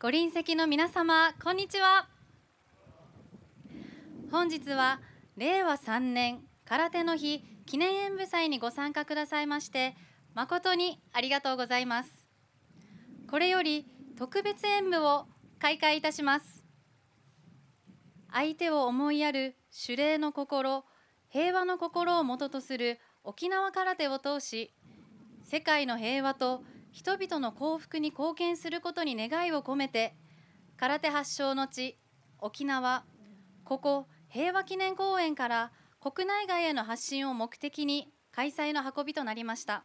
ご臨席の皆様こんにちは。本日は令和3年空手の日記念演舞祭にご参加くださいまして誠にありがとうございます。これより特別演舞を開会いたします。相手を思いやる守礼の心平和の心をもととする沖縄空手を通し世界の平和と人々の幸福に貢献することに願いを込めて空手発祥の地沖縄。ここ平和記念公園から国内外への発信を目的に開催の運びとなりました。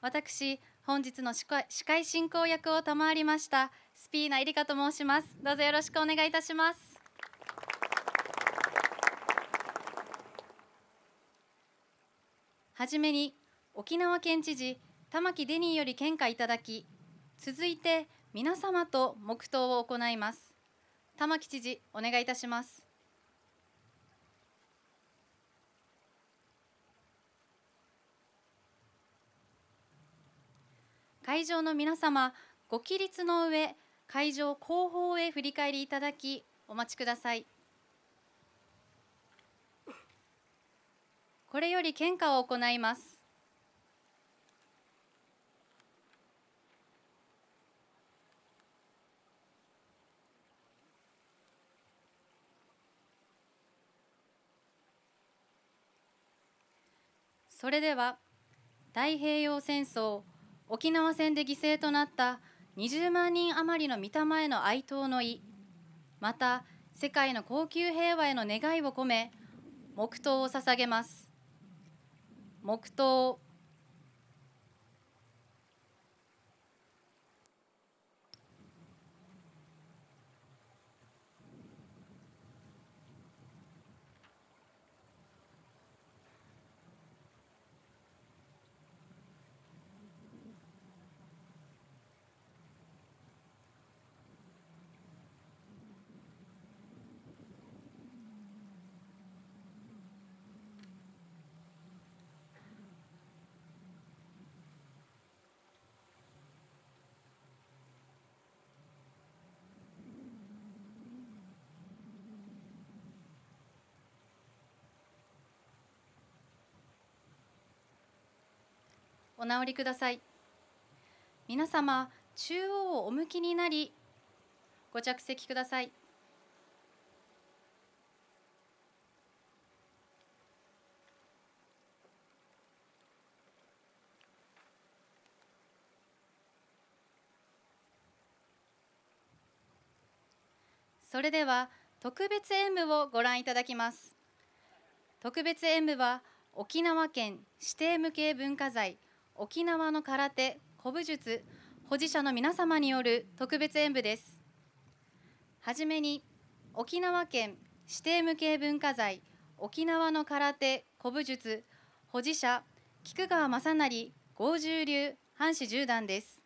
私本日の司会進行役を賜りましたスピーナエリカと申します。どうぞよろしくお願いいたします。はじめに沖縄県知事玉城デニーより献花いただき続いて皆様と黙祷を行います。玉城知事お願いいたします。会場の皆様ご起立の上会場後方へ振り返りいただきお待ちください。これより献花を行います。それでは太平洋戦争沖縄戦で犠牲となった20万人余りの御霊への哀悼の意また世界の高級平和への願いを込め黙祷を捧げます。黙祷お直りください。皆様中央をお向きになりご着席ください。それでは特別演舞をご覧いただきます。特別演舞は沖縄県指定無形文化財沖縄の空手古武術保持者の皆様による特別演舞です。はじめに沖縄県指定無形文化財沖縄の空手古武術保持者菊川正成合十流藩士十段です。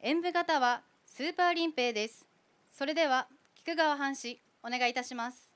演舞型はスーパーリンペイです。それでは菊川藩士お願いいたします。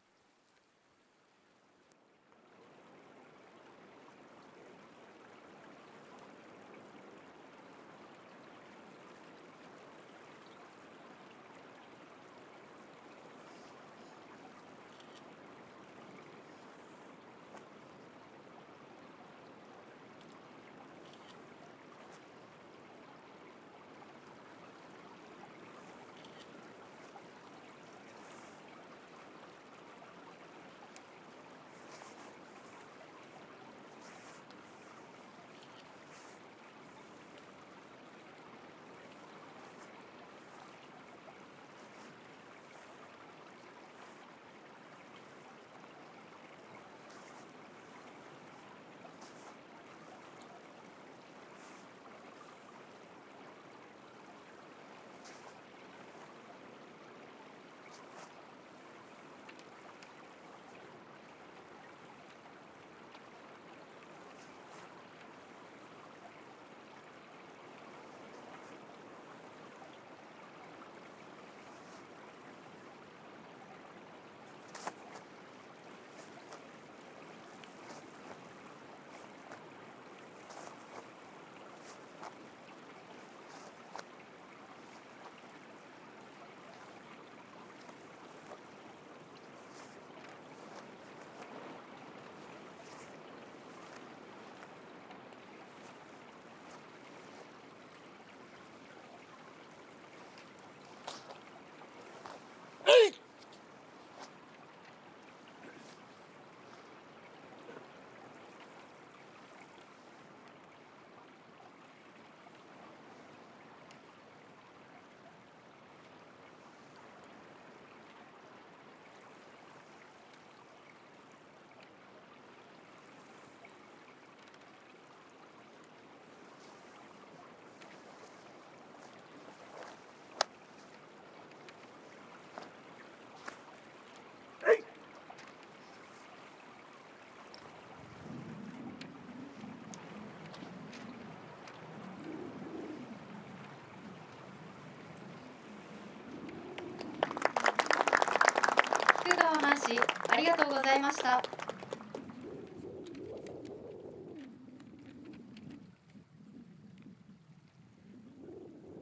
ありがとうございました。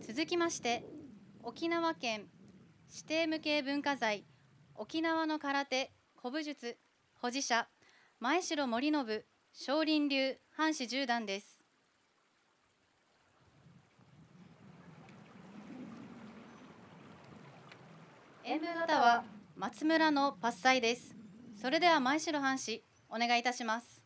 続きまして沖縄県指定無形文化財沖縄の空手古武術保持者前城森信少林流藩士十段です。演舞型は松村の伐採です。それでは前城藩士お願いいたします。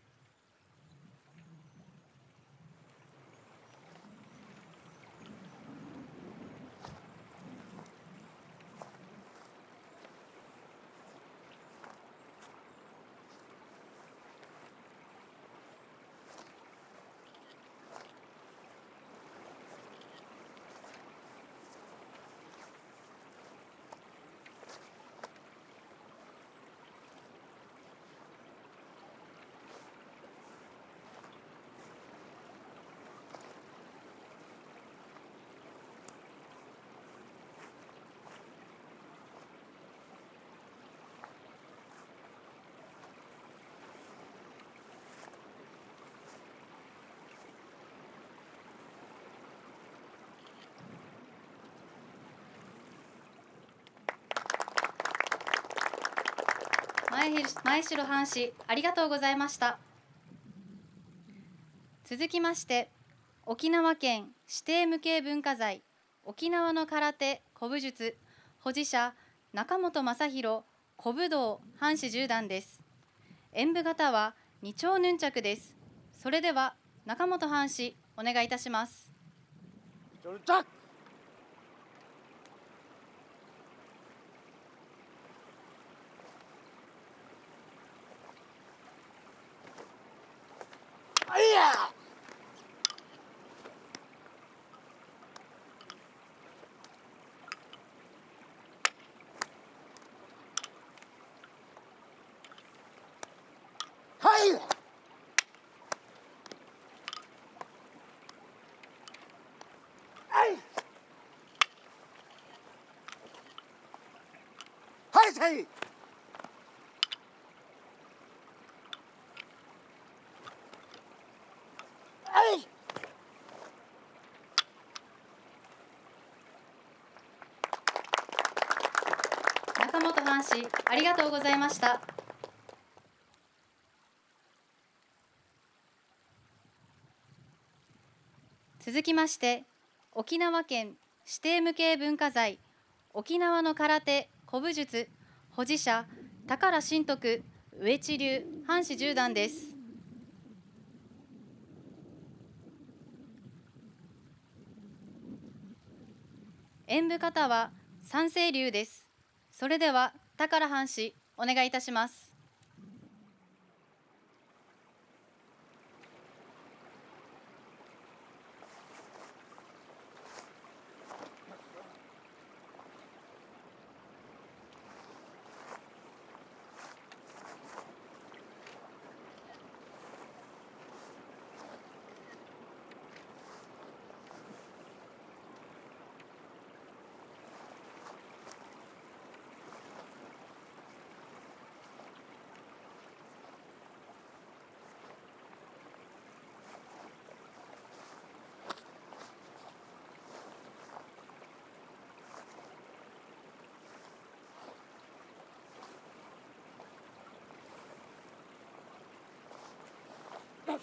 前ひ前城藩士ありがとうございました。続きまして沖縄県指定無形文化財沖縄の空手古武術保持者中本正弘古武道藩士十段です。演舞型は二丁ヌンチャクです。それでは中本藩士お願いいたします。はい。はい。はいはいはい中本藩士ありがとうございました。続きまして沖縄県指定無形文化財沖縄の空手古武術保持者宝新徳上地流藩士十段です。演舞方は三星流です。それでは宝藩士お願いいたします。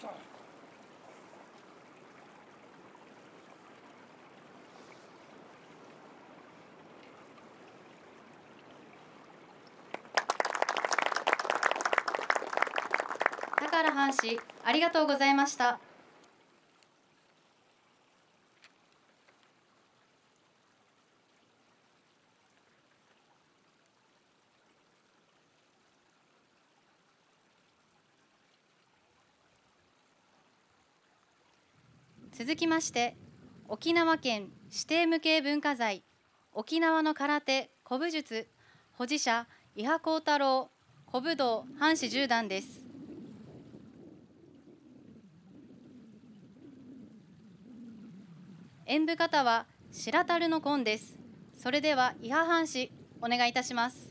どうぞ宝藩士ありがとうございました。続きまして沖縄県指定無形文化財沖縄の空手古武術保持者伊波幸太郎古武道藩士十段です。演舞方は白樽の紺です。それでは伊波藩士お願いいたします。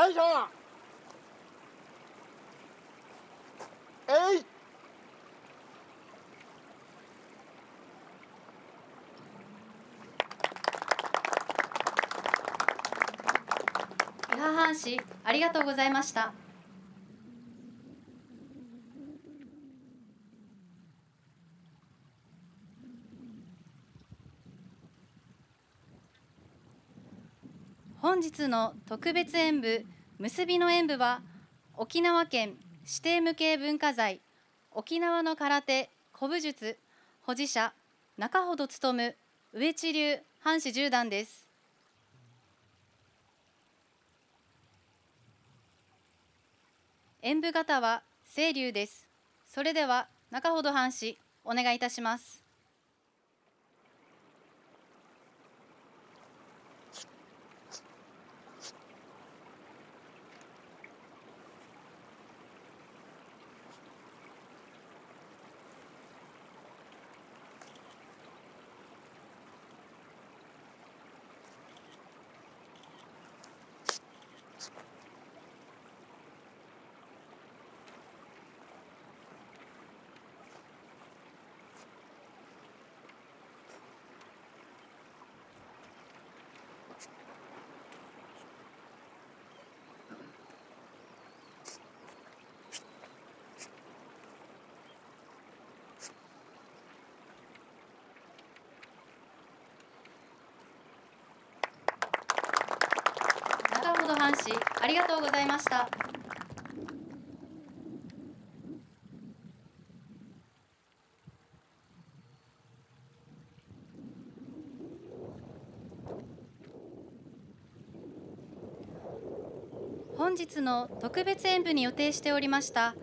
よいさえい。伊波藩士ありがとうございました本日の特別演舞結びの演舞は沖縄県指定無形文化財沖縄の空手古武術保持者中ほど務上地流藩士十段です。演舞型は清流です。それでは中ほど藩士お願いいたします中ほど藩士ありがとうございました。本日の特別演舞に予定しておりました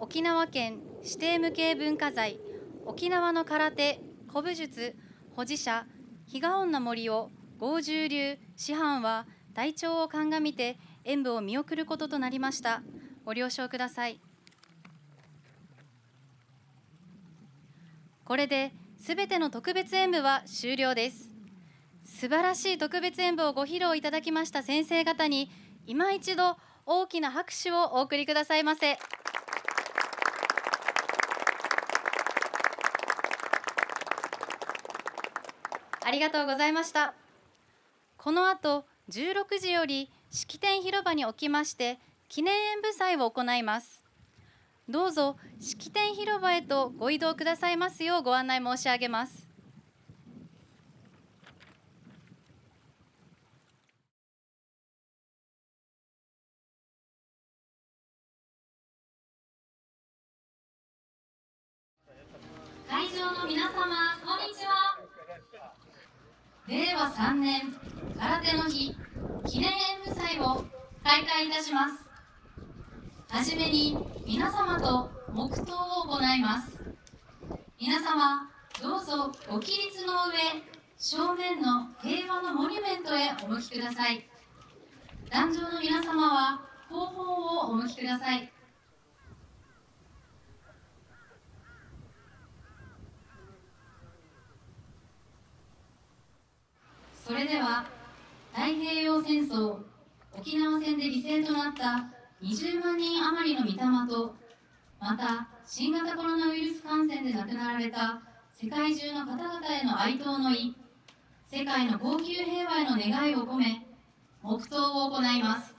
沖縄県指定無形文化財沖縄の空手古武術保持者比嘉女森を合十流師範は体調を鑑みて演舞を見送ることとなりました。ご了承ください。これですべての特別演舞は終了です。素晴らしい特別演舞をご披露いただきました先生方に今一度大きな拍手をお送りくださいませ。ありがとうございました。この後16時より式典広場におきまして記念演舞祭を行います。どうぞ式典広場へとご移動くださいますようご案内申し上げます。会場の皆様こんにちは。令和3年空手の日記念演舞祭を開会いたします。はじめに皆様と黙祷を行います。皆様どうぞご起立の上正面の平和のモニュメントへお向きください。壇上の皆様は後方をお向きください。それでは太平洋戦争沖縄戦で犠牲となった20万人余りの御霊とまた新型コロナウイルス感染で亡くなられた世界中の方々への哀悼の意世界の恒久平和への願いを込め黙祷を行います。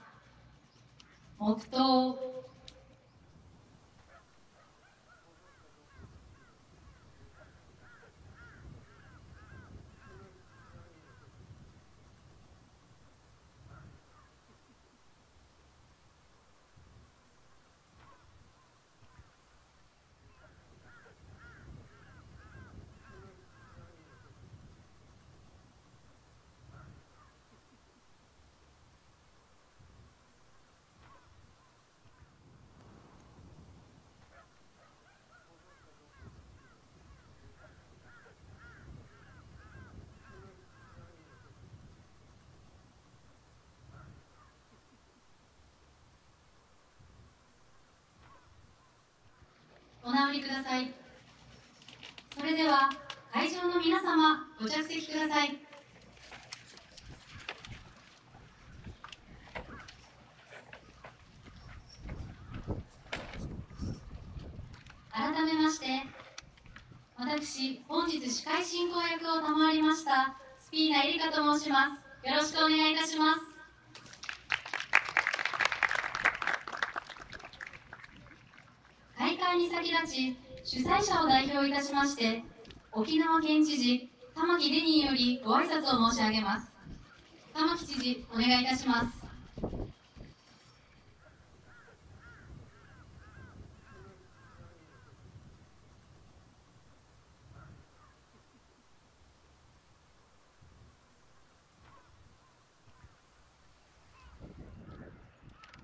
黙祷りください。それでは会場の皆様ご着席ください。改めまして私本日司会進行役を賜りましたスピーナエリカと申します。よろしくお願いいたします。主催者を代表いたしまして沖縄県知事玉城デニーよりご挨拶を申し上げます。玉城知事お願いいたします。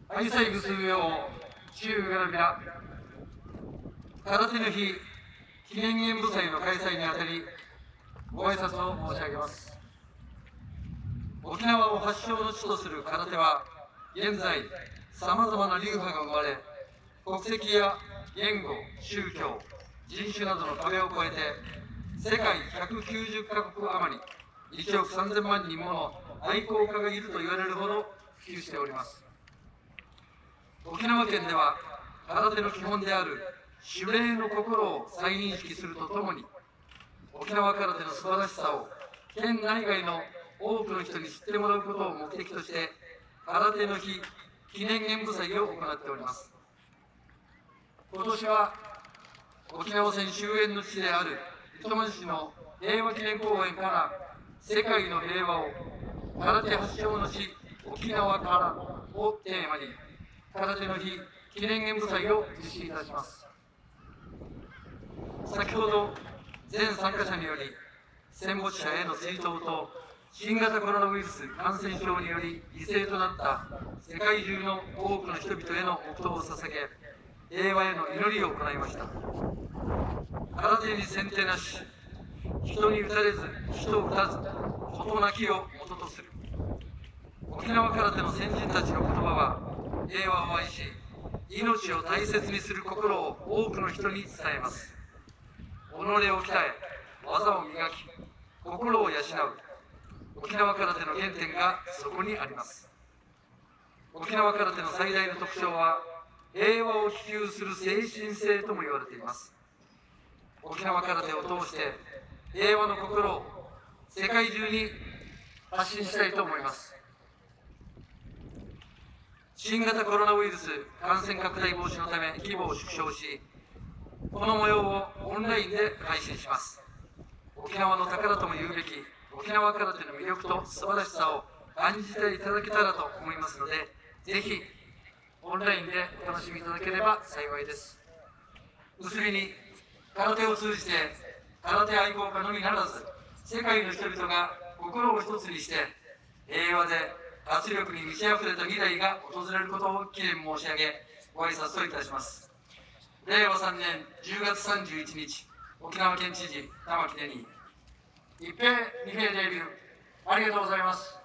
愛妻娘を中がらびら空手の日記念演舞祭の開催にあたりご挨拶を申し上げます。沖縄を発祥の地とする空手は現在さまざまな流派が生まれ国籍や言語宗教人種などの壁を越えて世界190カ国余り1億3000万人もの愛好家がいると言われるほど普及しております。沖縄県では空手の基本である守礼の心を再認識するとともに沖縄空手の素晴らしさを県内外の多くの人に知ってもらうことを目的として空手の日記念演舞祭を行っております。今年は沖縄戦終焉の地である糸満市の平和記念公園から世界の平和を空手発祥の地沖縄からをテーマに空手の日記念演舞祭を実施いたします。先ほど全参加者により戦没者への追悼と新型コロナウイルス感染症により犠牲となった世界中の多くの人々への黙祷を捧げ平和への祈りを行いました。空手に先手なし人に打たれず人を打たず事なきを元とする。沖縄空手の先人たちの言葉は平和を愛し命を大切にする心を多くの人に伝えます。己を鍛え技を磨き心を養う。沖縄空手の原点がそこにあります。沖縄空手の最大の特徴は平和を希求する精神性とも言われています。沖縄空手を通して平和の心を世界中に発信したいと思います。新型コロナウイルス感染拡大防止のため規模を縮小しこの模様をオンラインで配信します。沖縄の宝とも言うべき沖縄空手の魅力と素晴らしさを感じていただけたらと思いますのでぜひオンラインでお楽しみいただければ幸いです。結びに空手を通じて空手愛好家のみならず世界の人々が心を一つにして平和で圧力に満ち溢れた未来が訪れることを記念申し上げご挨拶といたします。令和3年10月31日沖縄県知事玉城デニー。一平二平デビューありがとうございます。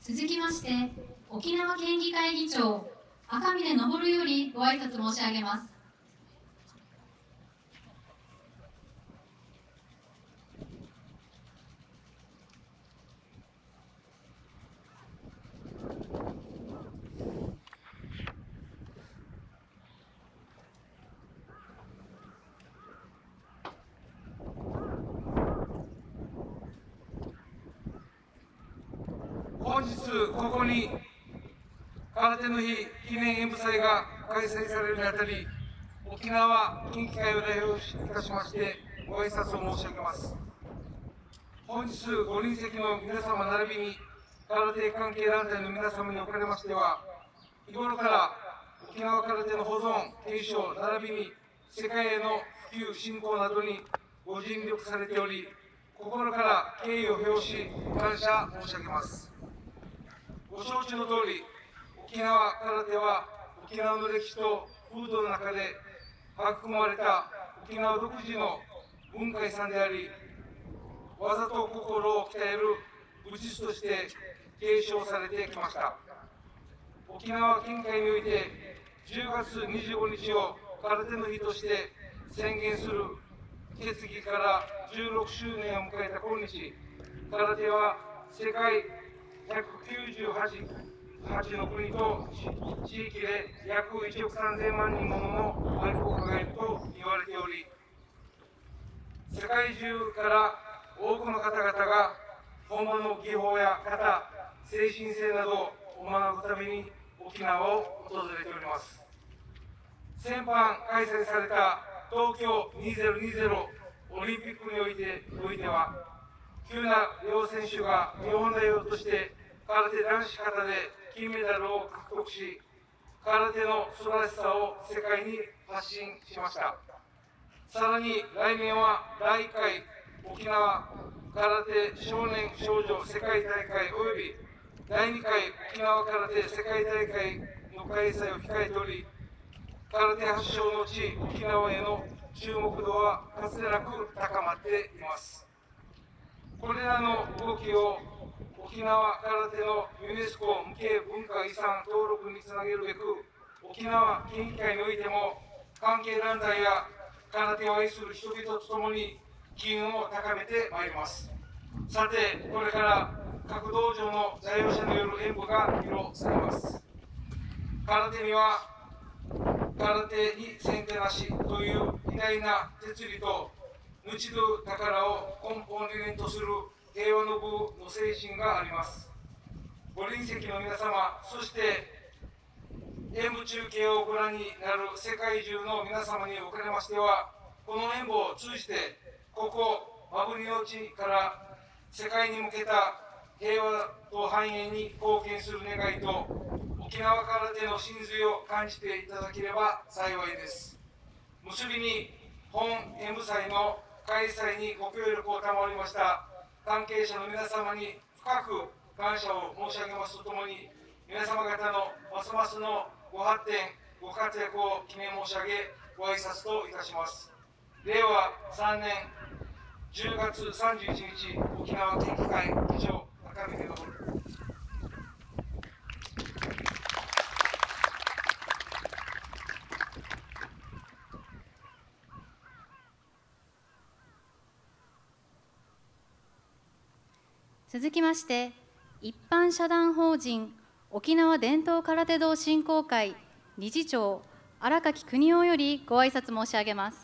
続きまして沖縄県議会議長赤嶺昇よりご挨拶申し上げます。本日ここに空手の日念演舞祭が開催されるにあたり沖縄近畿会を代表いたしましてご挨拶を申し上げます。本日ご臨席の皆様並びに空手関係団体の皆様におかれましては日頃から沖縄空手の保存継承並びに世界への普及振興などにご尽力されており心から敬意を表し感謝申し上げます。ご承知の通り、沖縄空手は沖縄の歴史と風土の中で育まれた沖縄独自の文化遺産であり、技と心を鍛える武術として継承されてきました。沖縄県会において10月25日を空手の日として宣言する決議から16周年を迎えた今日空手は世界198の国と地域で約1億3000万人ものの愛好を抱えると言われており世界中から多くの方々が本物の技法や型精神性などを学ぶために沖縄を訪れております。先般開催された東京2020オリンピックにおいておいては急な両選手が日本代表として空手男子形で金メダルを獲得し空手の素晴らしさを世界に発信しました。さらに来年は第1回沖縄空手少年少女世界大会及び第2回沖縄空手世界大会の開催を控えており空手発祥の地沖縄への注目度はかつてなく高まっています。これらの動きを沖縄空手のユネスコ無形文化遺産登録につなげるべく沖縄県議会においても関係団体や空手を愛する人々とともに機運を高めてまいります。さてこれから各道場の在用者による演舞が披露されます。空手には空手に先手なしという偉大な哲理と無知の宝を根本理念とする平和の部の精神があります。ご臨席の皆様そして演舞中継をご覧になる世界中の皆様におかれましてはこの演舞を通じてここマブリの地から世界に向けた平和と繁栄に貢献する願いと沖縄空手の真髄を感じていただければ幸いです。結びに本演舞祭の開催にご協力を賜りました関係者の皆様に深く感謝を申し上げますとともに皆様方のますますのご発展ご活躍を記念申し上げご挨拶といたします。令和3年10月31日沖縄県議会議長赤嶺昇続きまして一般社団法人沖縄伝統空手道振興会理事長荒垣邦夫よりご挨拶申し上げます。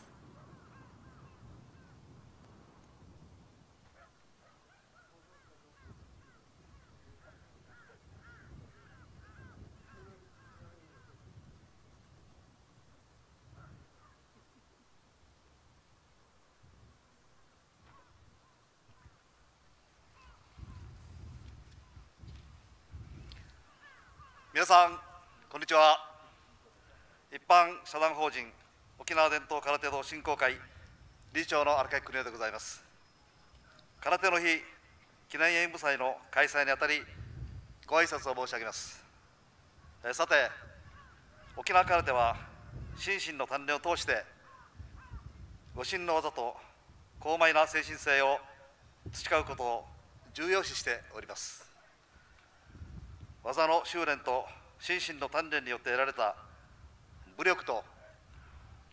皆さんこんにちは。一般社団法人沖縄伝統空手道振興会理事長の荒垣邦夫でございます。空手の日記念演舞祭の開催にあたりご挨拶を申し上げます。えさて沖縄空手は心身の鍛錬を通して護身の技と高邁な精神性を培うことを重要視しております。技の修練と心身の鍛錬によって得られた武力と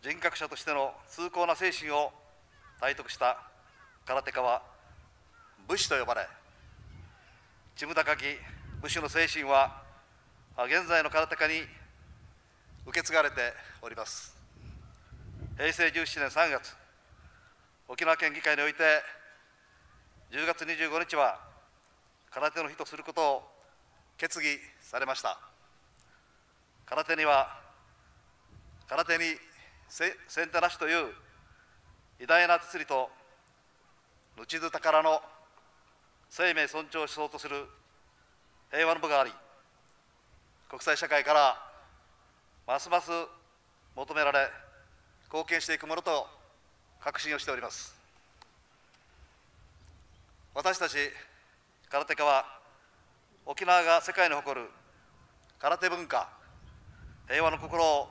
人格者としての崇高な精神を体得した空手家は武士と呼ばれちむ高き武士の精神は現在の空手家に受け継がれております。平成17年3月沖縄県議会において10月25日は空手の日とすることを決議されました。空手には空手に先手なしという偉大な哲理と後ず宝の生命尊重を思想とする平和の部があり国際社会からますます求められ貢献していくものと確信をしております。私たち空手家は沖縄が世界に誇る空手文化平和の心を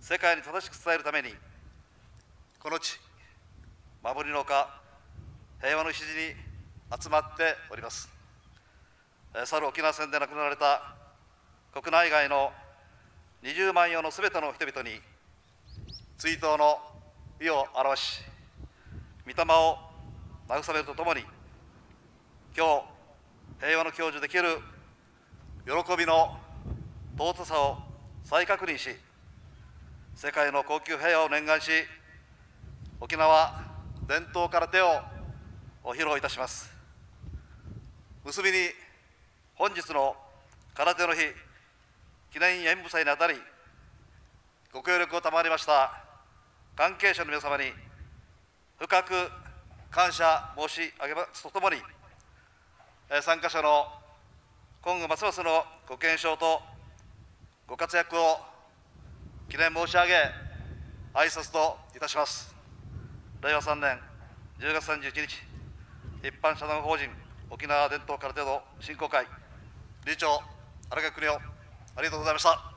世界に正しく伝えるためにこの地守りの丘平和の礎に集まっております。去る沖縄戦で亡くなられた国内外の20万余のすべての人々に追悼の意を表し御霊を慰めるとともに今日平和の享受できる喜びの尊さを再確認し世界の高級平和を念願し沖縄伝統空手をお披露いたします。結びに本日の空手の日記念演舞祭にあたりご協力を賜りました関係者の皆様に深く感謝申し上げます。とともに参加者の今後ますますのご健勝とご活躍を記念申し上げ挨拶といたします。令和3年10月31日一般社団法人沖縄伝統空手道振興会理事長荒川邦夫ありがとうございました。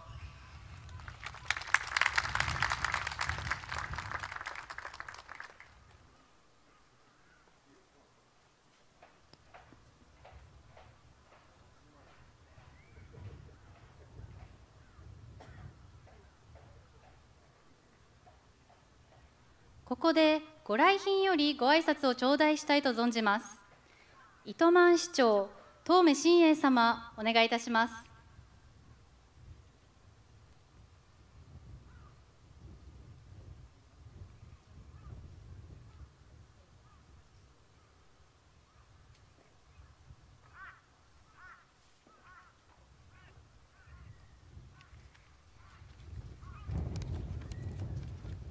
こでご来賓よりご挨拶を頂戴したいと存じます。糸満市長東目新栄様お願いいたします。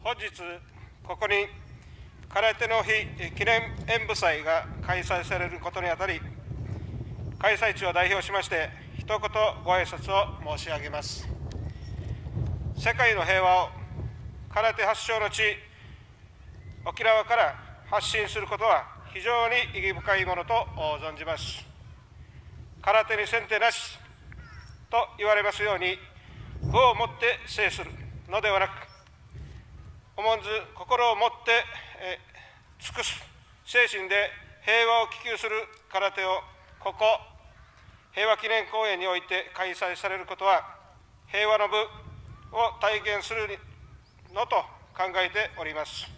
本日ここに空手の日記念演舞祭が開催されることにあたり開催地を代表しまして一言ご挨拶を申し上げます。世界の平和を空手発祥の地沖縄から発信することは非常に意義深いものと存じます。空手に先手なしと言われますように武をもって制するのではなく思わず心を持って、尽くす。精神で平和を希求する空手をここ平和記念公園において開催されることは平和の部を体現するのと考えております。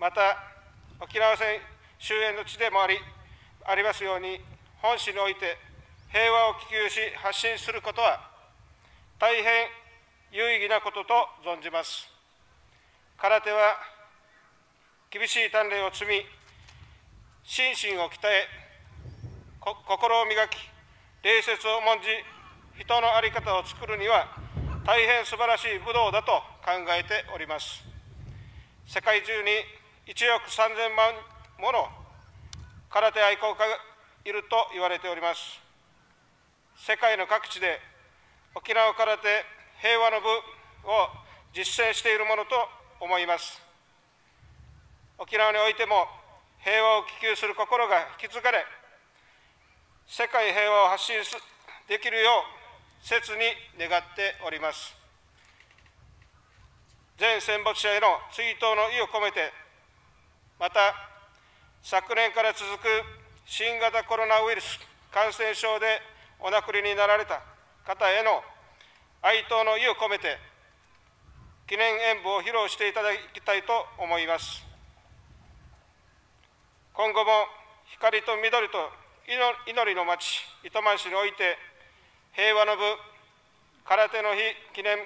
また沖縄戦終焉の地でもありありますように本市において平和を希求し発信することは大変有意義なことと存じます。空手は厳しい鍛錬を積み心身を鍛え心を磨き礼節を重んじ人の在り方を作るには大変素晴らしい武道だと考えております。世界中に1億3000万もの空手愛好家がいると言われております。世界の各地で沖縄空手平和の部を実践しているものと思います。沖縄においても平和を希求する心が引き継がれ世界平和を発信できるよう切に願っております。全戦没者への追悼の意を込めてまた昨年から続く新型コロナウイルス感染症でお亡くなりになられた方への哀悼の意を込めて記念演舞を披露していただきたいと思います。今後も光と緑と祈りの町糸満市において平和の部空手の日記念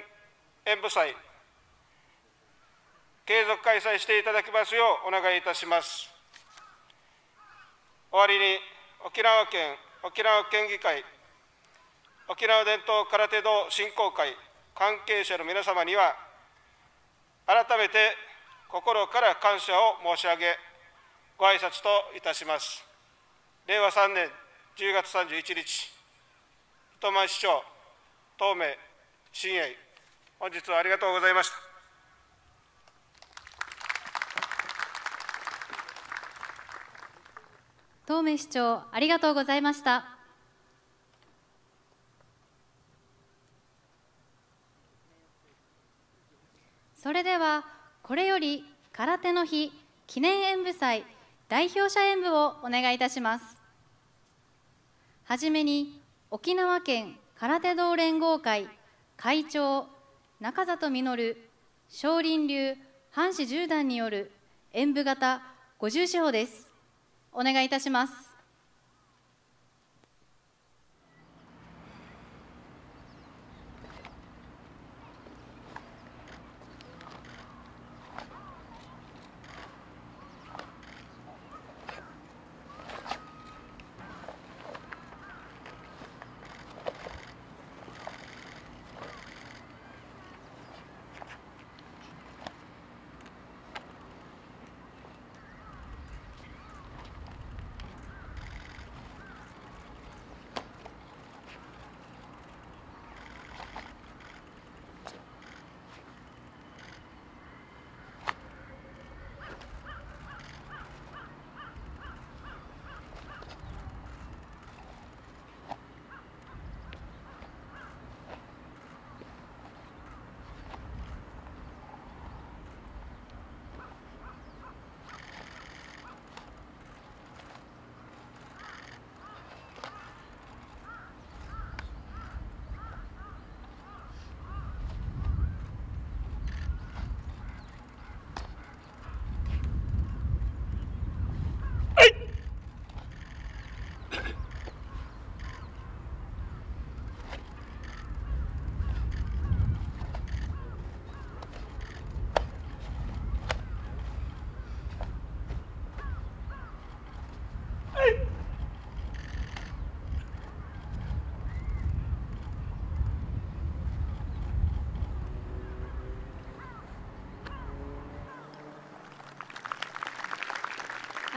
演舞祭継続開催していただきますようお願いいたします。終わりに沖縄県沖縄県議会沖縄伝統空手道振興会関係者の皆様には改めて心から感謝を申し上げ、ご挨拶といたします。令和3年10月31日、糸満市長、東明、新栄、本日はありがとうございました。東明市長、ありがとうございました。それではこれより空手の日記念演舞祭代表者演舞をお願いいたしますはじめに沖縄県空手道連合会会長中里実少林流藩士十段による演舞型ご重司法です。お願いいたします。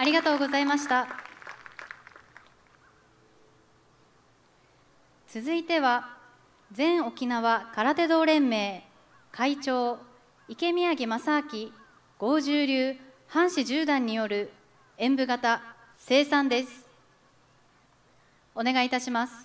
りがとうございました。続いては、全沖縄空手道連盟会長池宮城正明合十流藩士十段による演舞型生産です。お願いいたします。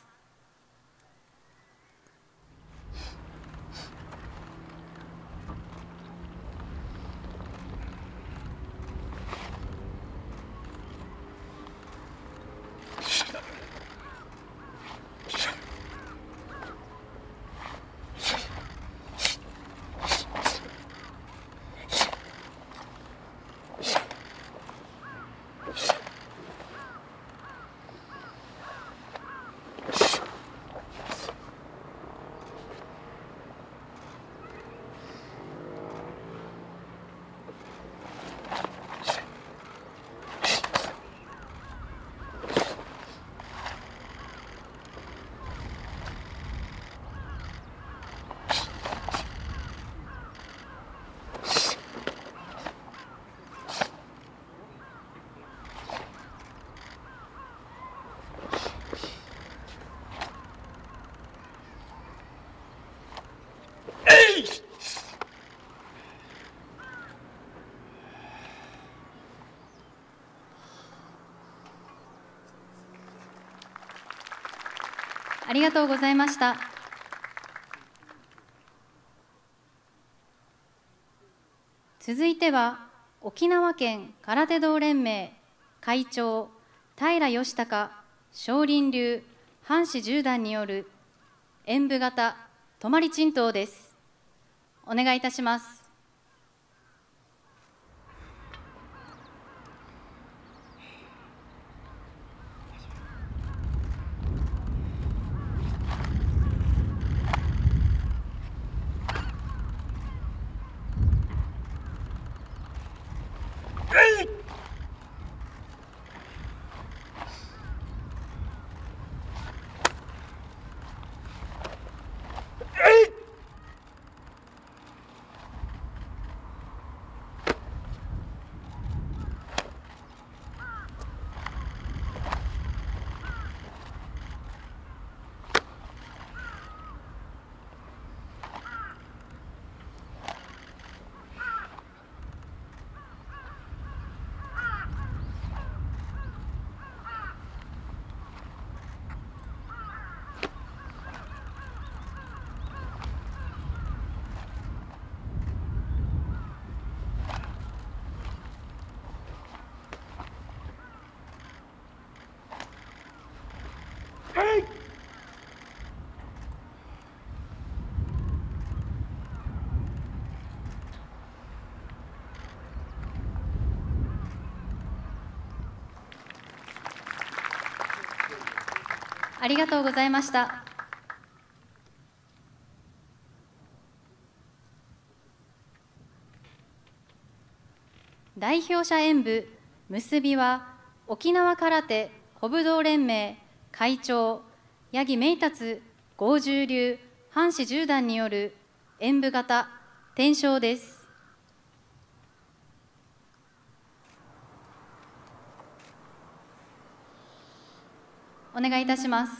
ありがとうございました。続いては沖縄県空手道連盟会長平義孝少林流藩士十段による演舞型泊り珍刀です。お願いいたします。ありがとうございました。代表者演舞結びは沖縄空手古武道連盟会長八木明達合十流藩士十段による演舞型天正です。お願いいたします。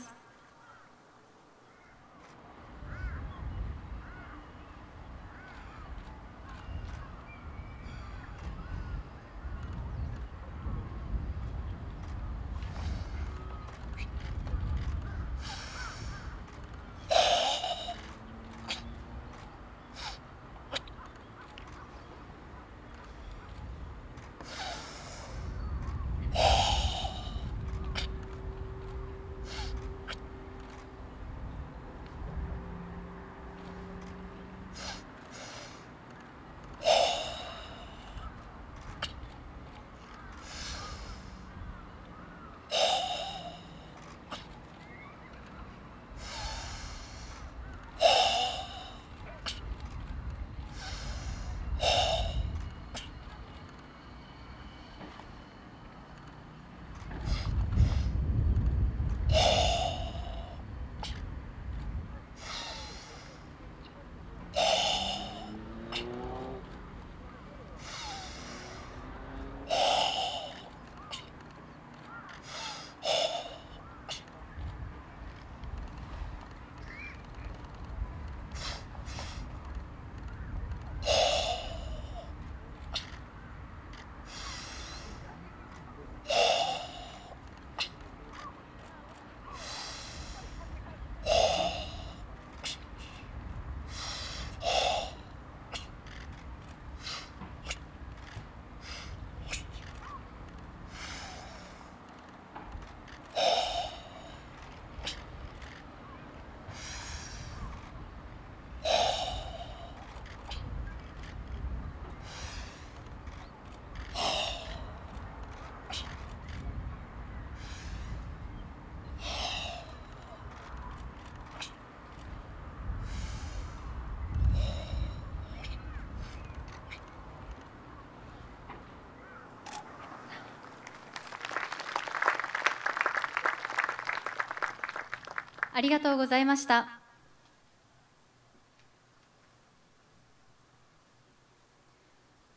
ありがとうございました。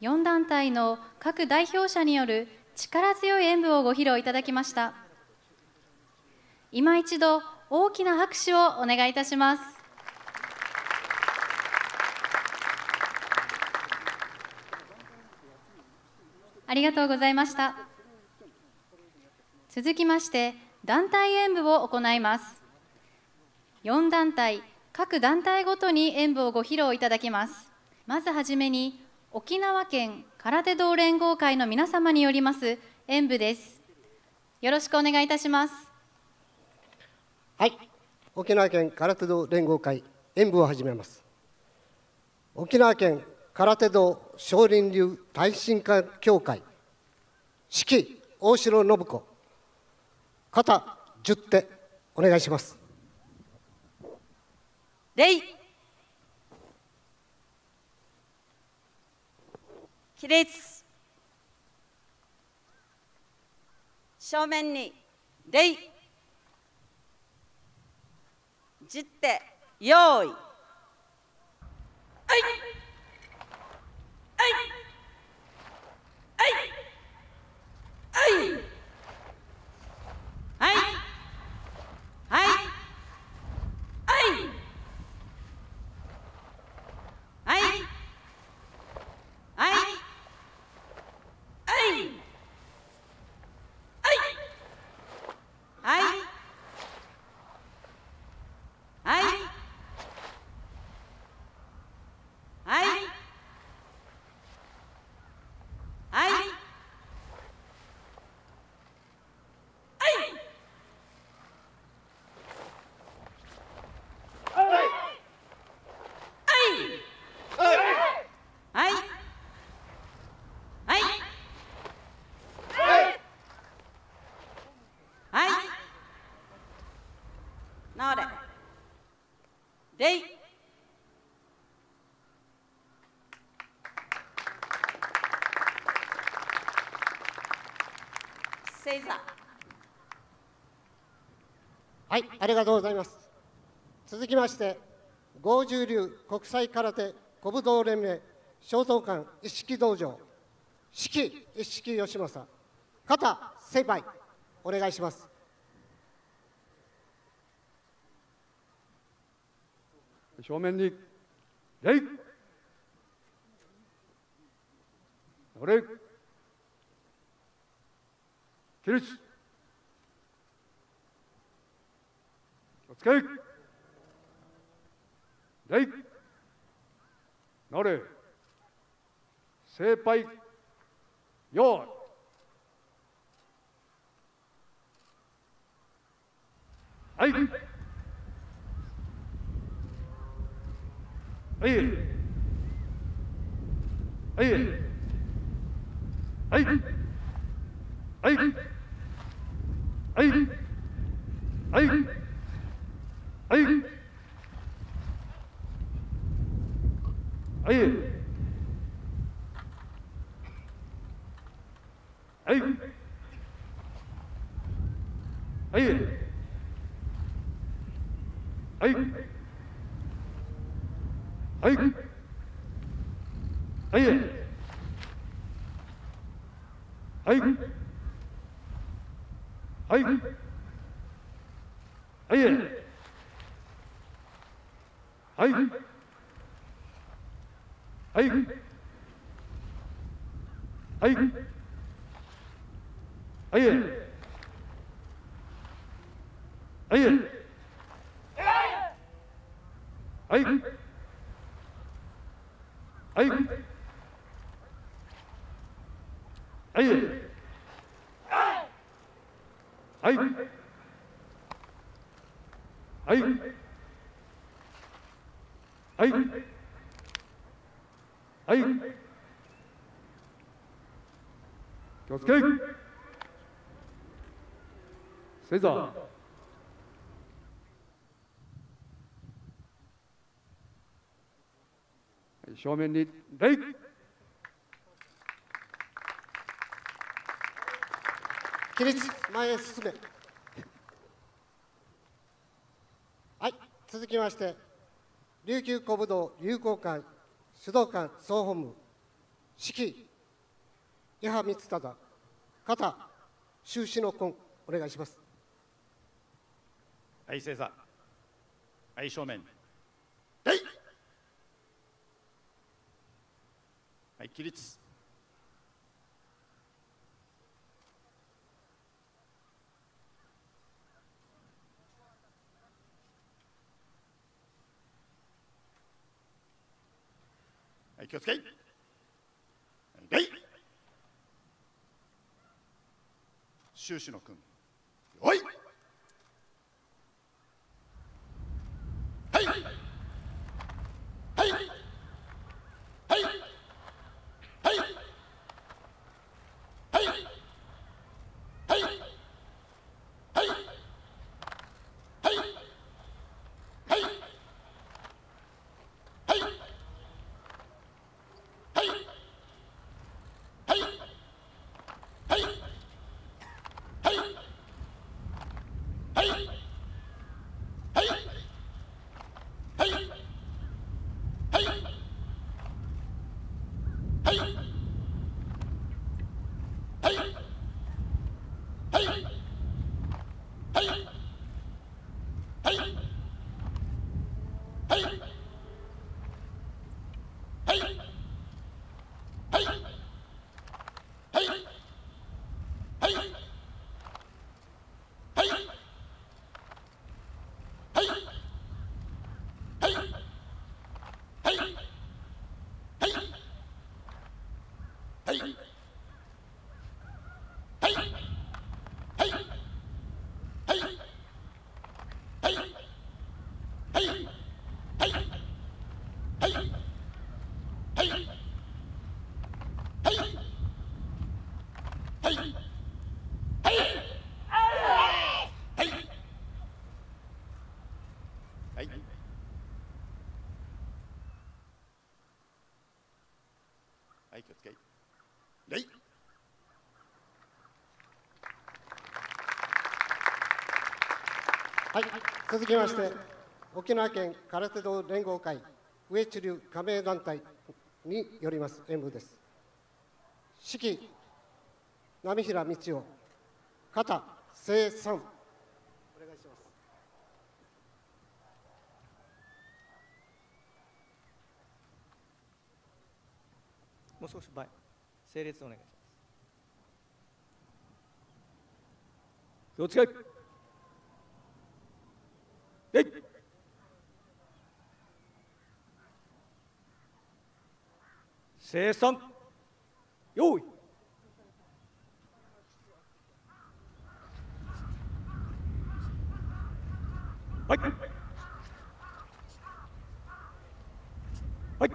4団体の各代表者による力強い演舞をご披露いただきました。今一度大きな拍手をお願いいたします。ありがとうございました。続きまして団体演舞を行います。4団体各団体ごとに演舞をご披露いただきますまずはじめに沖縄県空手道連合会の皆様によります演舞ですよろしくお願いいたしますはい、沖縄県空手道連合会演舞を始めます。沖縄県空手道少林流耐震化協会指揮大城信子肩十手お願いします。礼起立正面に。礼十手用意。はい。はい。はい。はい。礼正座はい、ありがとうございます。続きまして、合十流国際空手古武道連盟肖像館一式道場、式一式吉政、肩精杯、お願いします。正面に礼礼起立。おつけ。礼なれ。精杯。用。意はい。اي اي اي はい。はい。はい。はい。はい。はい。はい。はい。はい。はい気をつけ正面に礼起立、前へ進め。はい、続きまして、琉球古武道友好会主導官総本部、指揮、伊波光忠、肩、終始の根、お願いします。はい、正座。はい、正面。礼はい、起立。はい、気をつけ。習志野君はい、続きまして、沖縄県空手道連合会上地流加盟団体によります演舞です。指揮、波平道夫、肩、清三。お願いします。もう少し前、整列お願いします。気をつけ。生産。用意。はい。はい。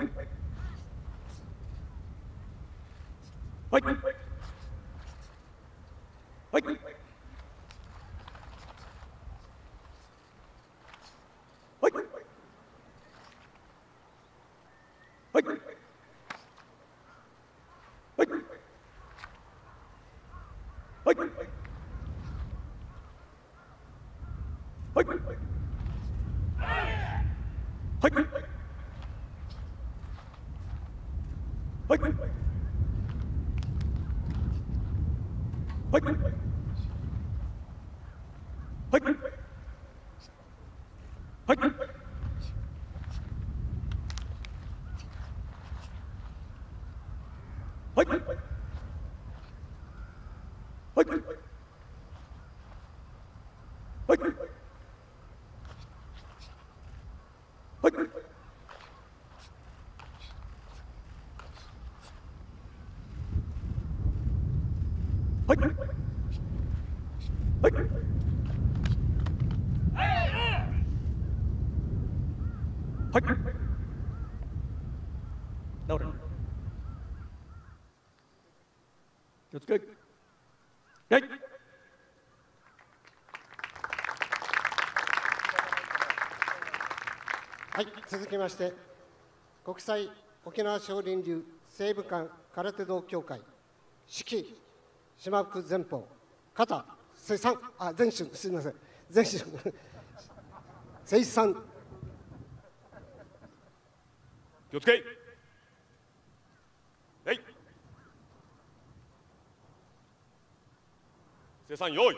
はい。はい。喂はい、続きまして国際沖縄少林流西部間空手道協会指揮島福前方肩生産あ前春すみません。前春生産気をつけはい。生産用意。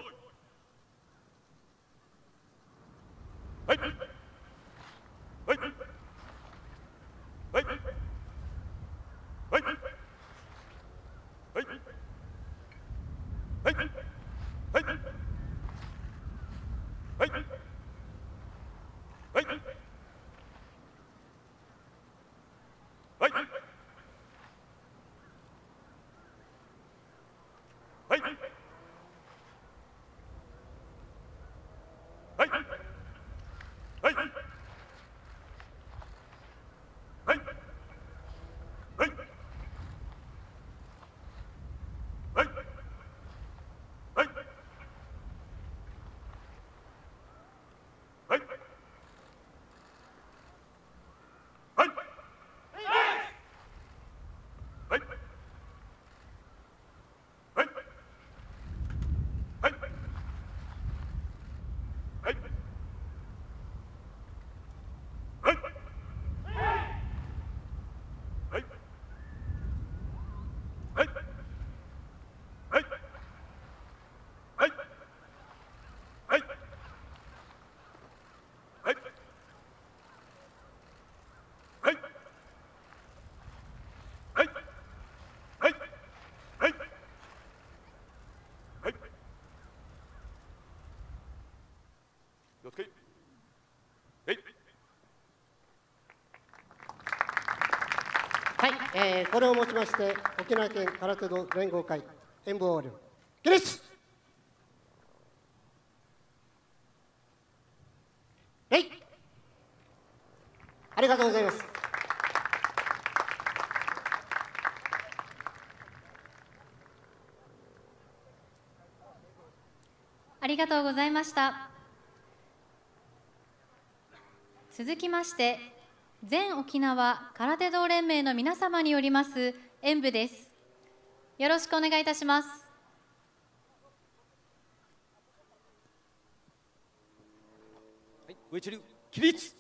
はい、えーこれをもちまして沖縄県空手道連合会演舞終わり起立はい。ありがとうございます。ありがとうございました。続きまして全沖縄空手道連盟の皆様によります演舞です。よろしくお願いいたします。はいご一流起立。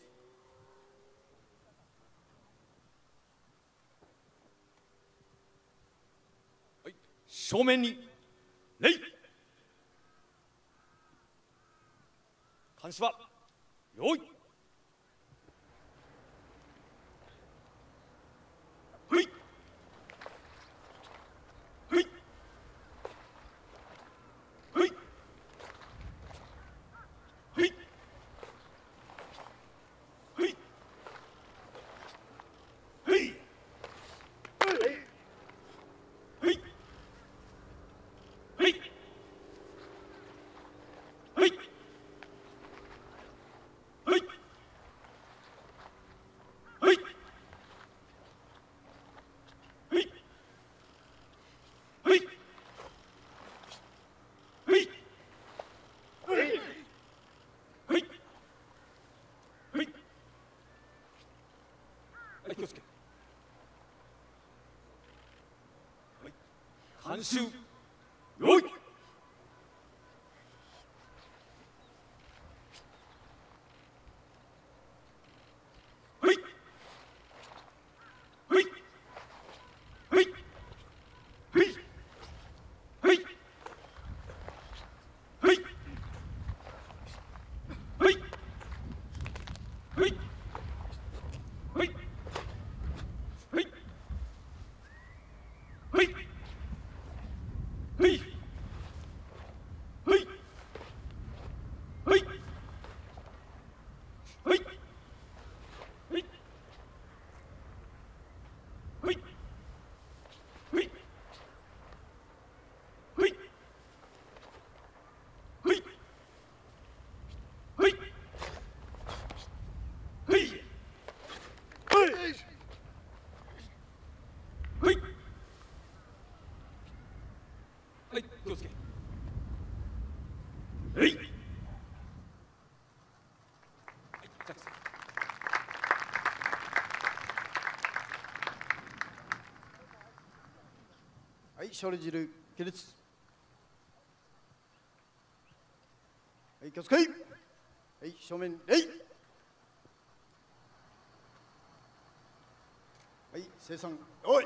はい正面に礼。監視は用意。はい気をつけ。はい。監修気をつけ。はい。はい着席はい勝利汁起立はい気をつけはい正面。礼はい生産。おい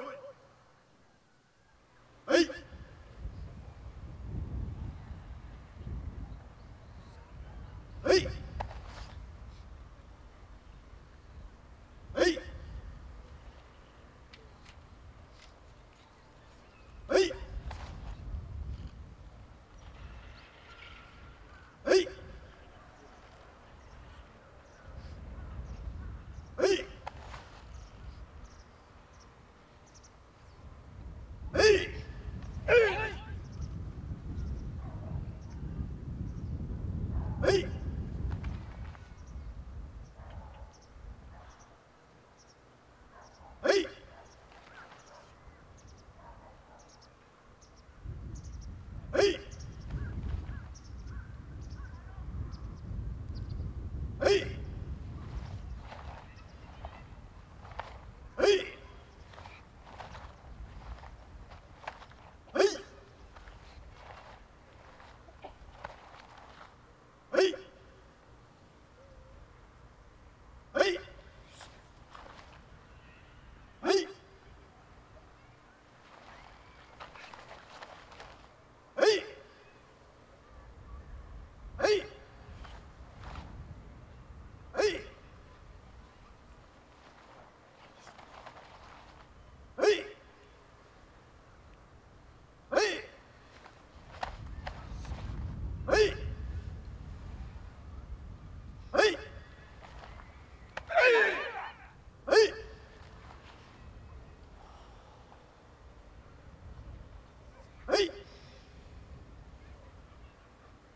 はい。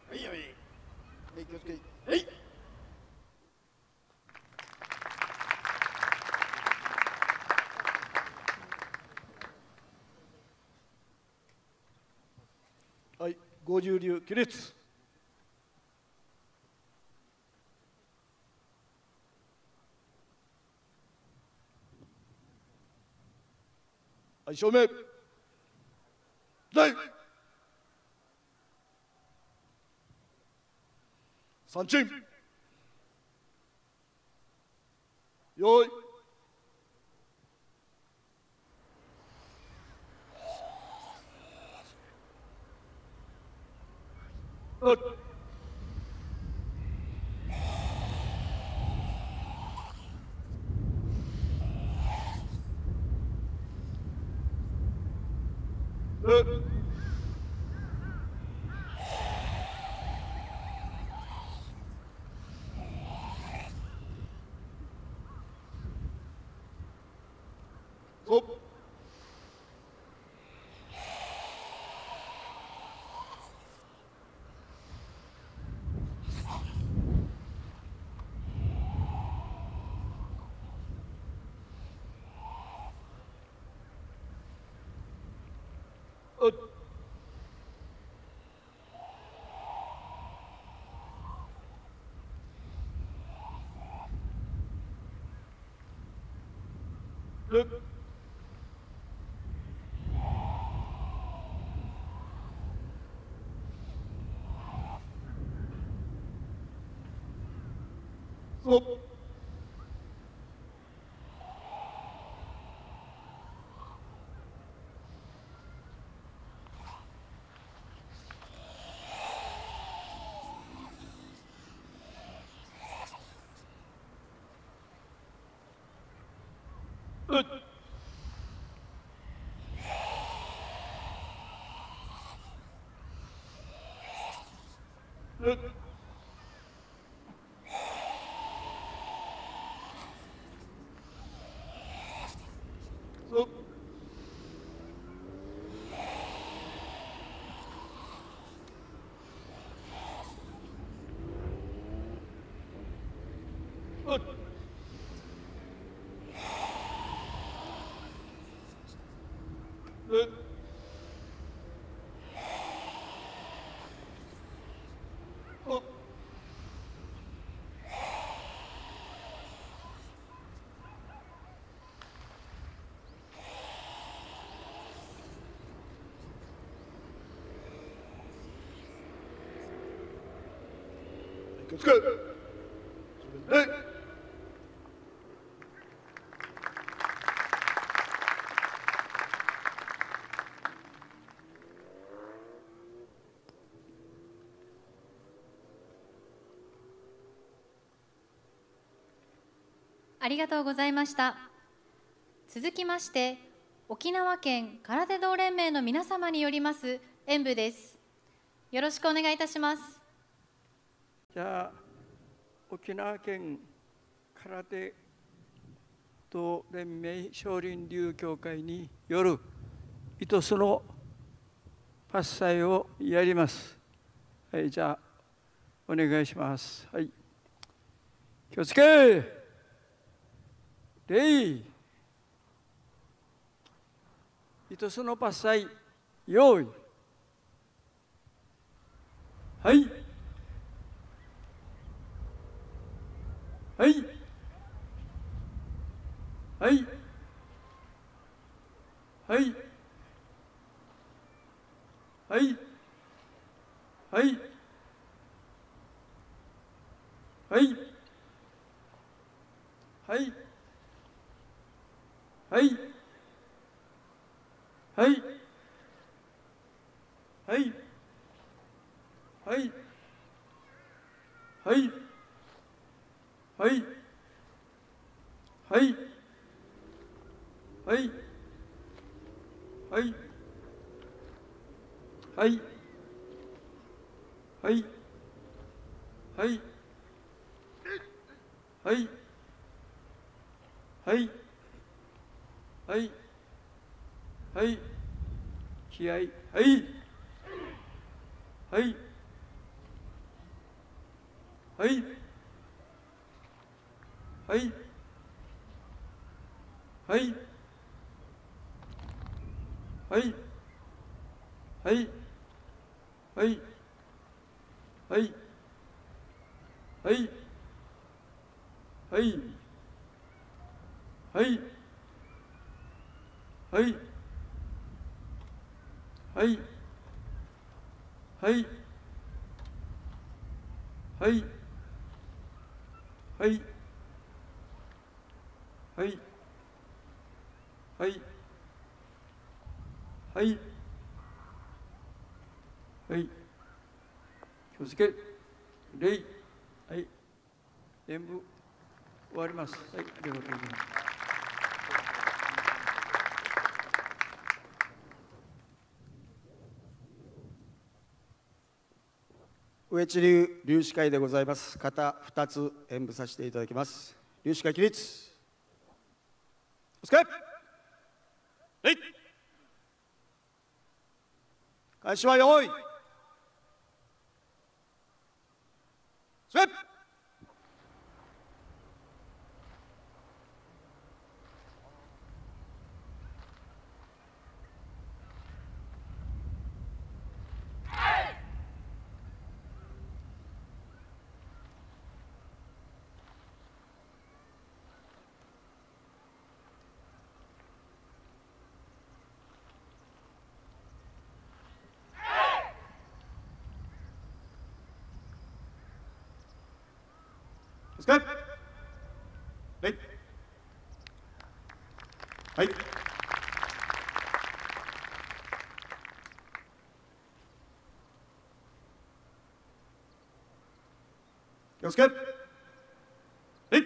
はいはいはい気をつけ。はい。はい流起立。はい正面。Van Jim. 部ストップ ừ. ừ. 気をつけそれでありがとうございました。続きまして沖縄県空手道連盟の皆様によります演舞です。よろしくお願いいたします。じゃあ沖縄県空手道連盟少林流協会による糸巣のパス祭をやります。はい、じゃあお願いします。はい。気をつけ礼糸巣のパス祭用意はいはい。はい。はい。はい。はい。はい。はい。はい。はい。はい。はい。気合い。はい。はい。はい。はい。はい。はい。はい。はい。はい。はい。はい。はい。はい。はい。はい。はい。はいはい。はい。はい。はい。気をつけ。礼。はい。演舞終わります。はい。ありがとうございます上地流粒子会でございます。型二つ演舞させていただきます。粒子会起立。スケレイ。開始は用意スウェッテップ。お疲れ。礼。はい。気をつけ。礼。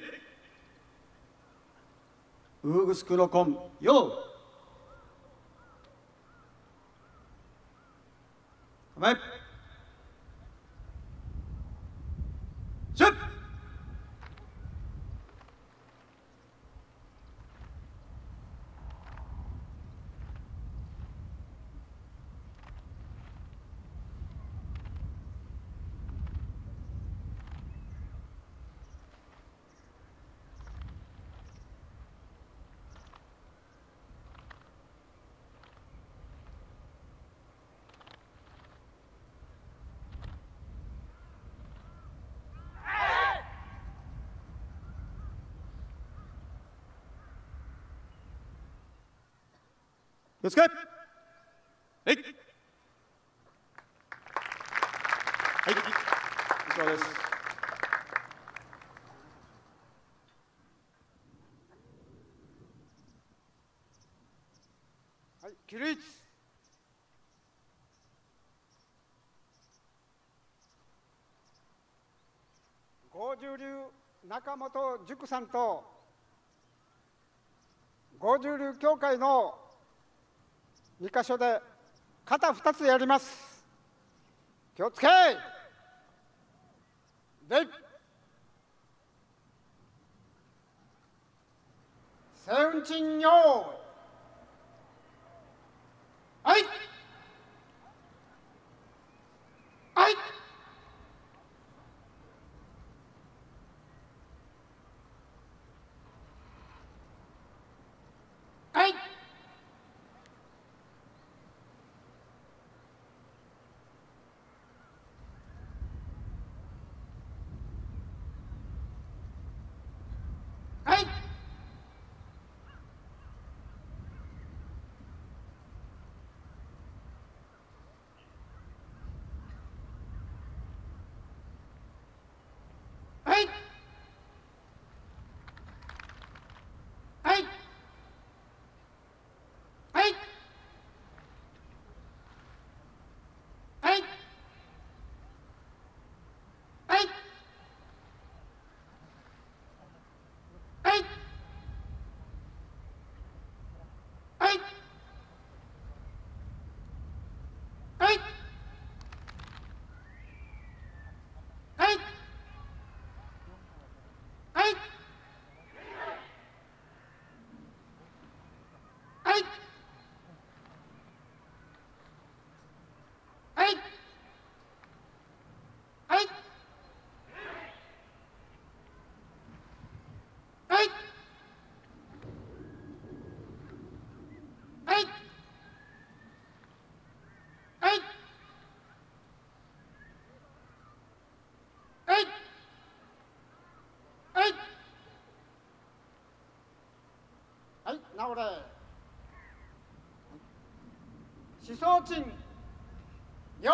ウーグスクロコン、よう。構え。シュッ気をつけ。礼。はい。以上です。はい、起立。五十流中本塾さんと五十流協会の二箇所で肩二つやります。気をつけ。で。セウンチン用。はい。直れ。思想鎮。用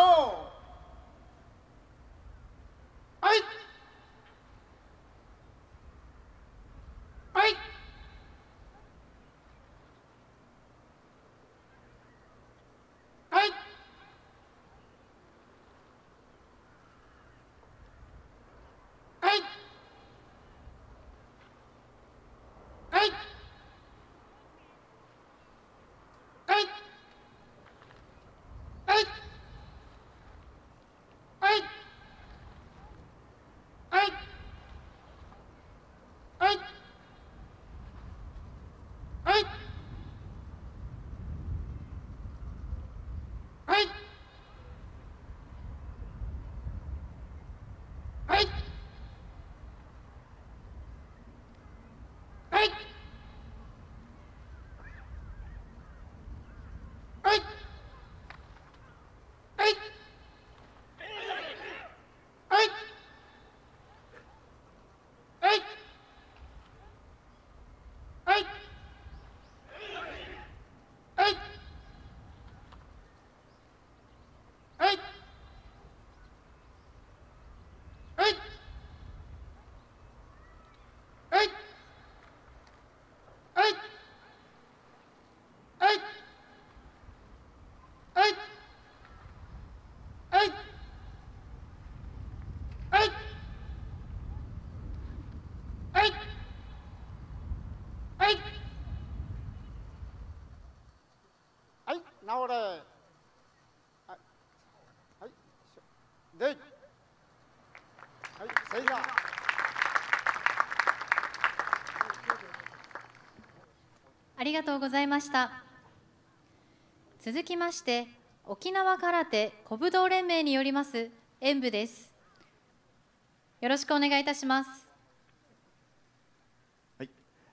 直れ。はい。はい。でいはい。せいざありがとうございました。続きまして沖縄空手古武道連盟によります演舞です。よろしくお願いいたします。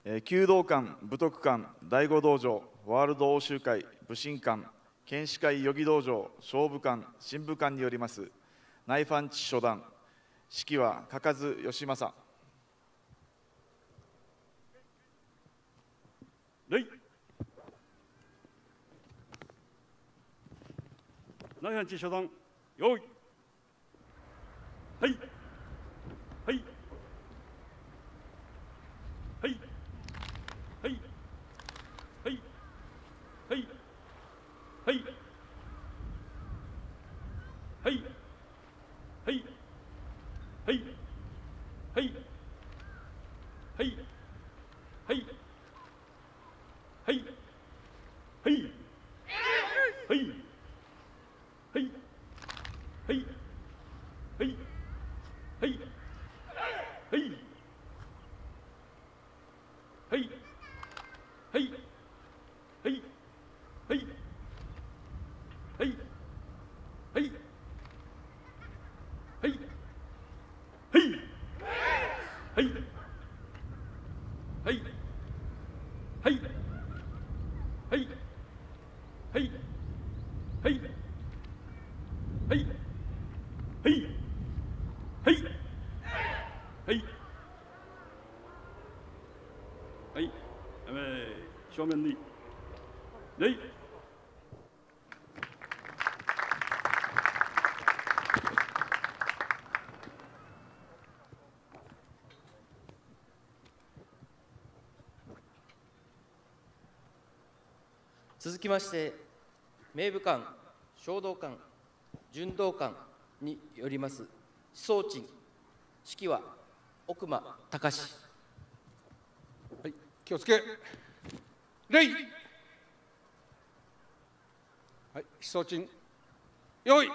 えー弓道館、武徳館、第五道場、ワールド欧州会、武神館、剣士会予備道場、勝負館、新武館によります。内ファンチ初段、指揮は嘉数義正。礼内反地初段用意。はいはい。まして名武館衝動館純道館によります思想鎮指揮は奥間隆。はい気をつけ。礼はい飛走鎮。用意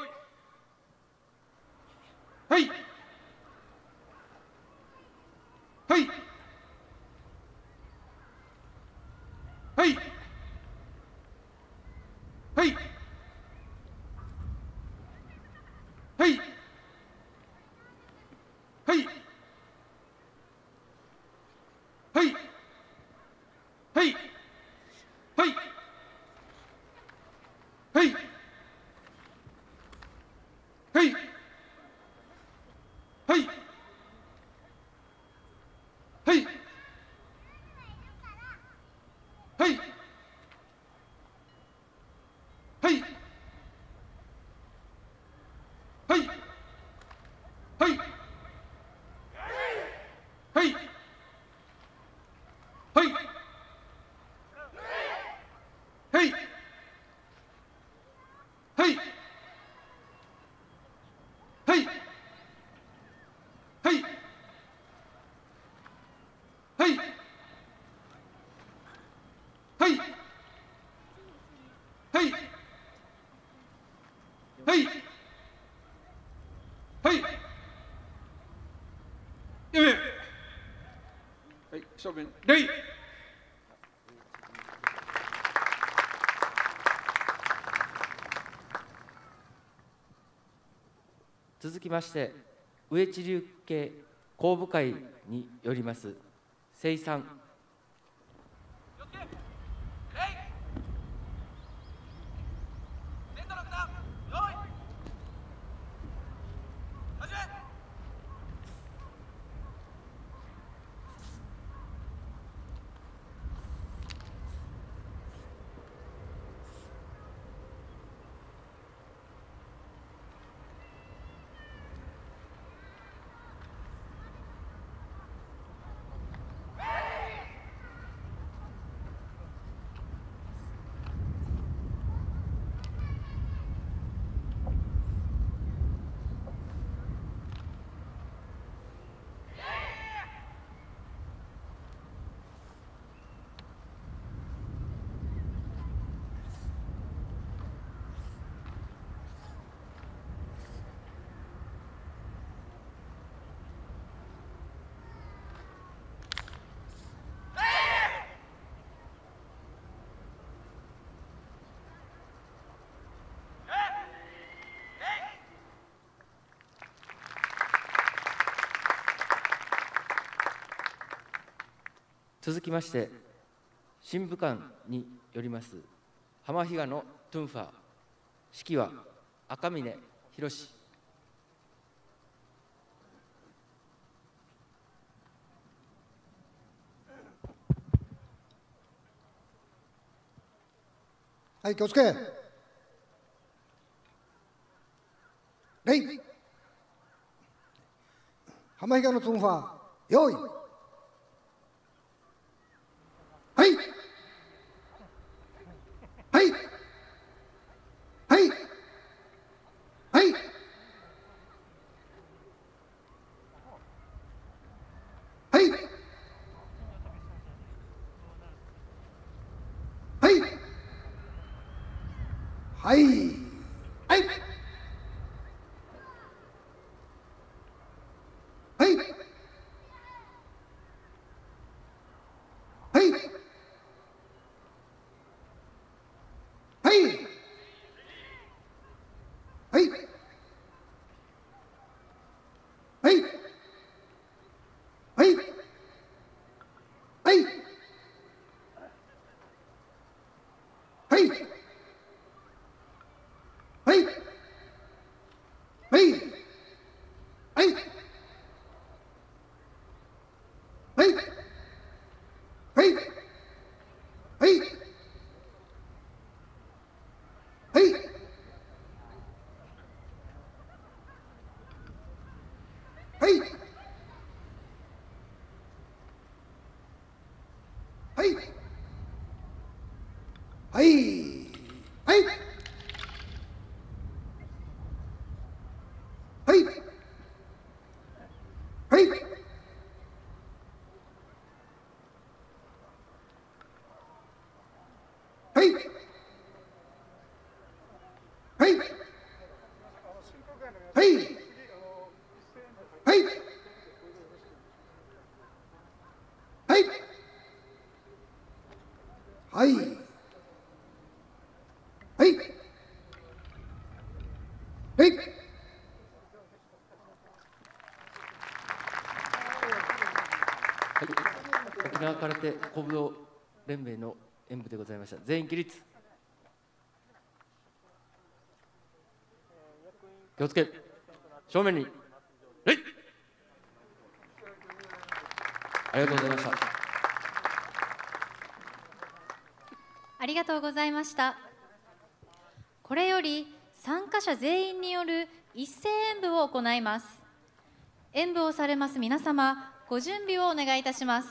はい正面礼続きまして上地流系公部会によります生産続きまして新武館によります浜比嘉のトゥンファー指揮は赤嶺宏はい、気をつけ。レイ。浜比嘉のトゥンファー、用意。Hey, はい。はい。はい。はい。はい。はい。はい。はい。はい。はい。はい。はい。沖縄空手古武道連盟の演舞でございました。全員起立。気をつけ。正面に。礼ありがとうございました。ありがとうございました。これより参加者全員による一斉演舞を行います。演舞をされます皆様ご準備をお願いいたします。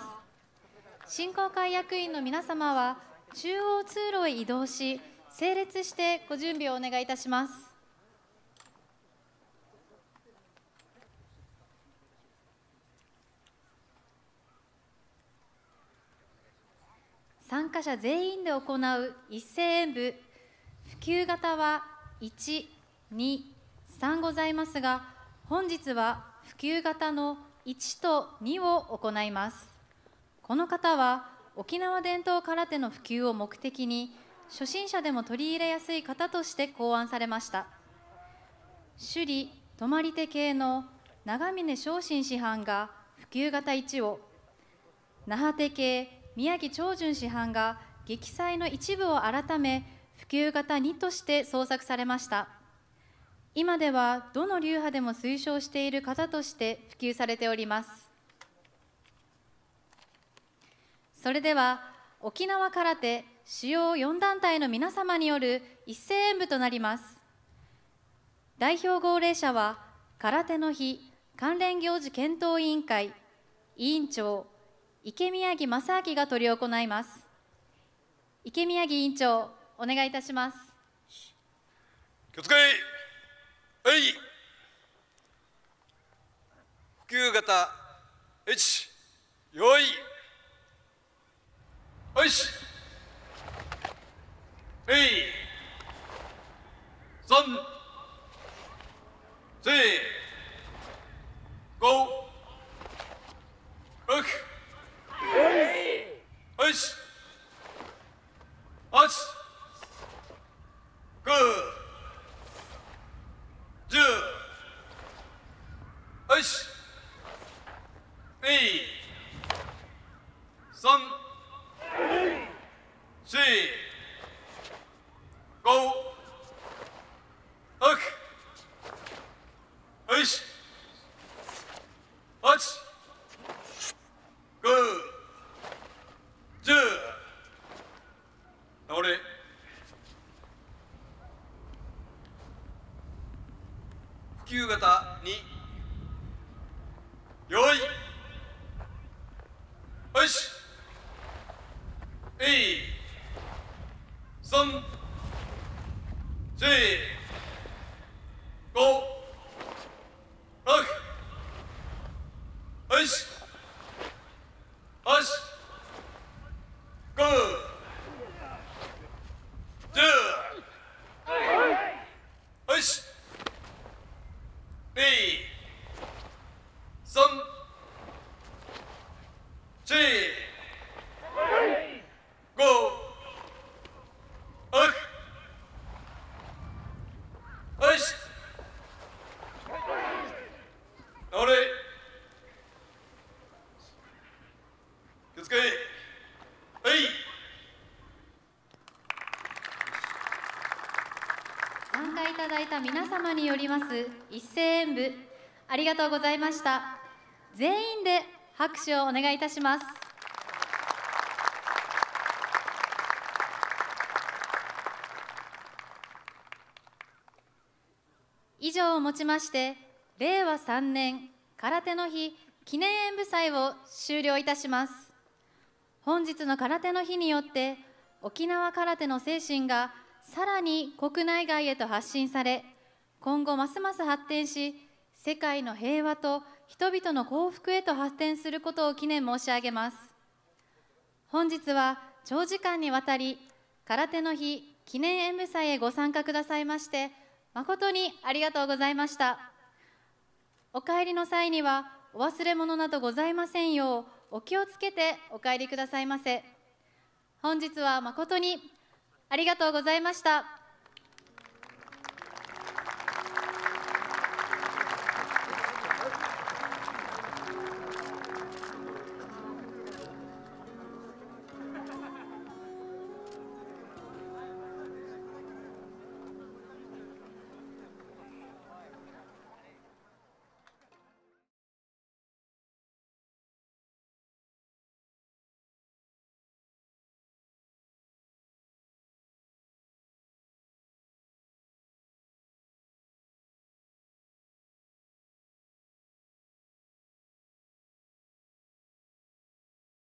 振興会役員の皆様は中央通路へ移動し整列してご準備をお願いいたします。参加者全員で行う一斉演舞普及型は1、2、3ございますが本日は普及型の1と2を行います。この方は沖縄伝統空手の普及を目的に初心者でも取り入れやすい方として考案されました。首里泊まり手系の長峰昇進師範が普及型1を那覇手系宮城長順師範が撃祭の一部を改め普及型2として創作されました。今ではどの流派でも推奨している方として普及されております。それでは沖縄空手主要4団体の皆様による一斉演舞となります。代表号令者は空手の日関連行事検討委員会委員長池宮城正明が執り行います。池宮城委員長お願いいたします。気をつけはい。普及型1よい。よし。えい。三。四。五。六。よし。八。九。十。よし。えい。三。普及型2よいよしえい三四五六よしよし九十よしえい三四五六よし直れ気をつけはい参加いただいた皆様によります一斉演舞ありがとうございました。全員で拍手をお願いいたします。以上をもちまして令和3年空手の日記念演舞祭を終了いたします。本日の空手の日によって沖縄空手の精神がさらに国内外へと発信され今後ますます発展し世界の平和と人々の幸福へと発展することを記念申し上げます。本日は長時間にわたり空手の日記念演舞祭へご参加くださいまして誠にありがとうございました。お帰りの際にはお忘れ物などございませんようお気をつけてお帰りくださいませ。本日は誠にありがとうございました。